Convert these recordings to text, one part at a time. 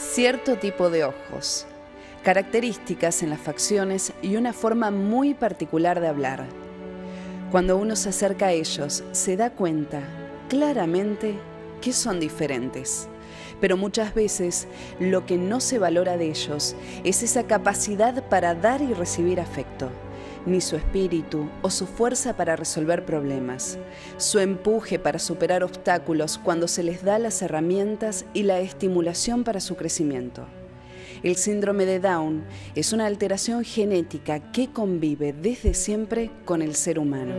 cierto tipo de ojos, características en las facciones y una forma muy particular de hablar. Cuando uno se acerca a ellos, se da cuenta claramente que son diferentes. Pero muchas veces lo que no se valora de ellos es esa capacidad para dar y recibir afecto ni su espíritu o su fuerza para resolver problemas, su empuje para superar obstáculos cuando se les da las herramientas y la estimulación para su crecimiento. El síndrome de Down es una alteración genética que convive desde siempre con el ser humano.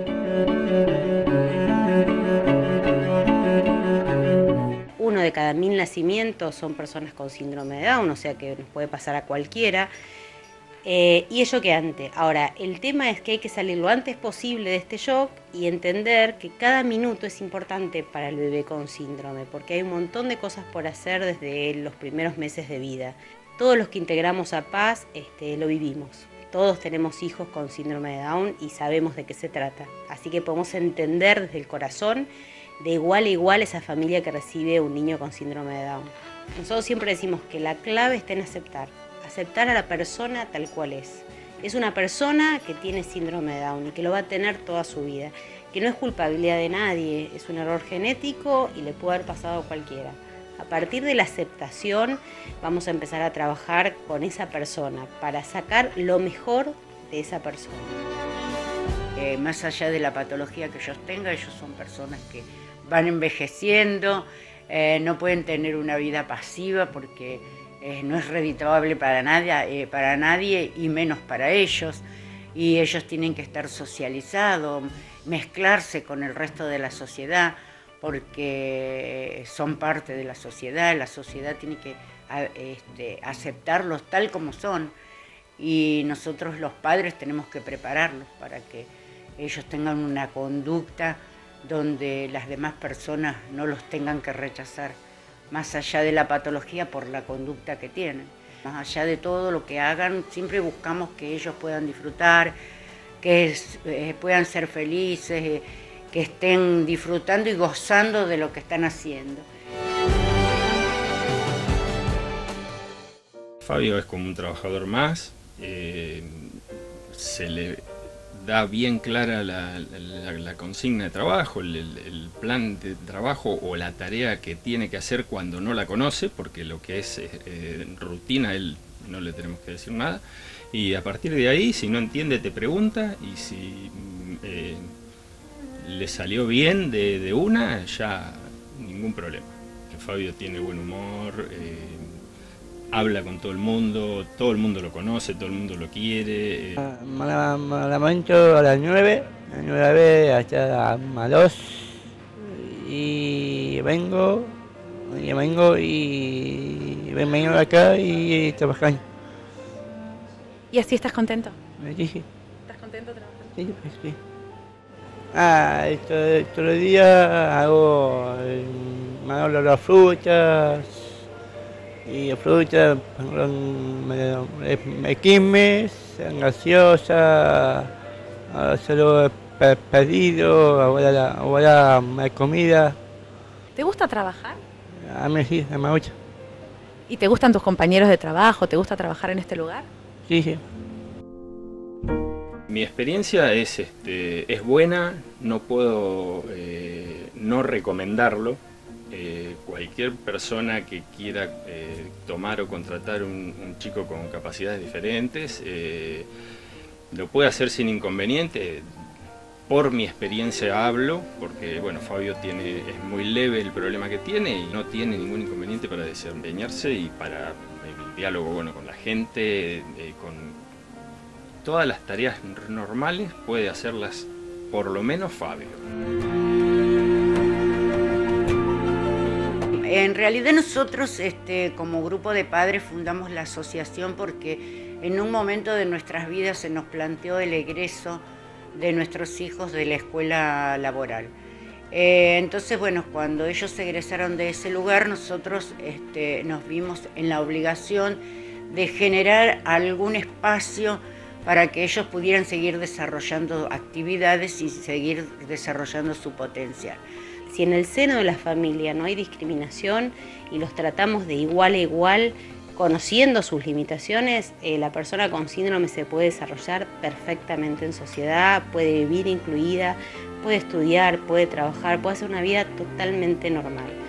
Uno de cada mil nacimientos son personas con síndrome de Down, o sea que nos puede pasar a cualquiera. Eh, y es choqueante. Ahora, el tema es que hay que salir lo antes posible de este shock y entender que cada minuto es importante para el bebé con síndrome, porque hay un montón de cosas por hacer desde los primeros meses de vida. Todos los que integramos a Paz este, lo vivimos. Todos tenemos hijos con síndrome de Down y sabemos de qué se trata. Así que podemos entender desde el corazón de igual a igual esa familia que recibe un niño con síndrome de Down. Nosotros siempre decimos que la clave está en aceptar aceptar a la persona tal cual es. Es una persona que tiene síndrome de Down y que lo va a tener toda su vida, que no es culpabilidad de nadie, es un error genético y le puede haber pasado a cualquiera. A partir de la aceptación vamos a empezar a trabajar con esa persona para sacar lo mejor de esa persona. Eh, más allá de la patología que ellos tengan, ellos son personas que van envejeciendo, eh, no pueden tener una vida pasiva porque eh, no es redituable para nadie, eh, para nadie y menos para ellos. Y ellos tienen que estar socializados, mezclarse con el resto de la sociedad, porque son parte de la sociedad. La sociedad tiene que este, aceptarlos tal como son. Y nosotros los padres tenemos que prepararlos para que ellos tengan una conducta donde las demás personas no los tengan que rechazar más allá de la patología por la conducta que tienen. Más allá de todo lo que hagan, siempre buscamos que ellos puedan disfrutar, que eh, puedan ser felices, eh, que estén disfrutando y gozando de lo que están haciendo. Fabio es como un trabajador más, eh, se le da bien clara la, consigna de trabajo, el, plan de trabajo o la tarea que tiene que hacer cuando no la conoce, porque lo que es eh, rutina él no le tenemos que decir nada. Y a partir de ahí, si no entiende, te pregunta y si eh, le salió bien de, una, ya ningún problema. Fabio tiene buen humor. Eh, habla con todo el mundo, todo el mundo lo conoce, todo el mundo lo quiere. Me levanto a las 9, a las 9 hasta las 2 y vengo, y vengo y vengo acá y trabajar. ¿Y así estás contento? Sí, sí. ¿Estás contento trabajando? Sí, pues sí. Ah, todos los días hago, eh, me hago las frutas, y fruta, mequimes, gaseosa, solo pedido, ahora, ahora comida. ¿Te gusta trabajar? A mí sí, a mí me gusta. ¿Y te gustan tus compañeros de trabajo? ¿Te gusta trabajar en este lugar? Sí, sí. Mi experiencia es, este, es buena, no puedo eh, no recomendarlo eh, cualquier persona que quiera eh, tomar o contratar un, chico con capacidades diferentes eh, lo puede hacer sin inconveniente. Por mi experiencia hablo, porque bueno, Fabio tiene, es muy leve el problema que tiene y no tiene ningún inconveniente para desempeñarse y para el diálogo bueno, con la gente, con todas las tareas normales puede hacerlas por lo menos Fabio. En realidad nosotros este, como grupo de padres fundamos la asociación porque en un momento de nuestras vidas se nos planteó el egreso de nuestros hijos de la escuela laboral. Eh, entonces, bueno, cuando ellos egresaron de ese lugar, nosotros este, nos vimos en la obligación de generar algún espacio para que ellos pudieran seguir desarrollando actividades y seguir desarrollando su potencial si en el seno de la familia no hay discriminación y los tratamos de igual a igual conociendo sus limitaciones, eh, la persona con síndrome se puede desarrollar perfectamente en sociedad, puede vivir incluida, puede estudiar, puede trabajar, puede hacer una vida totalmente normal.